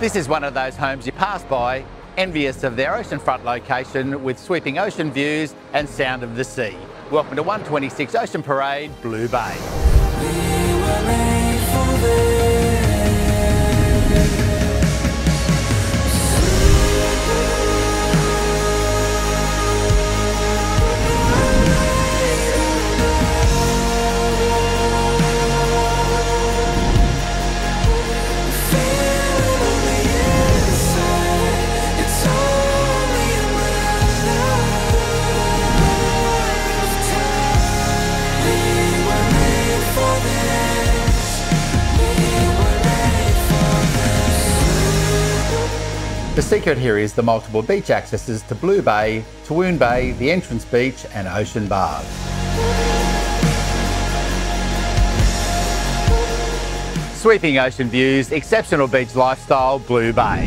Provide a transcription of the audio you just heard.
This is one of those homes you pass by, envious of their oceanfront location with sweeping ocean views and sound of the sea. Welcome to 126 Ocean Parade, Blue Bay. The secret here is the multiple beach accesses to Blue Bay, Toowoon Bay, the entrance beach and Ocean Bar. Sweeping ocean views, exceptional beach lifestyle, Blue Bay.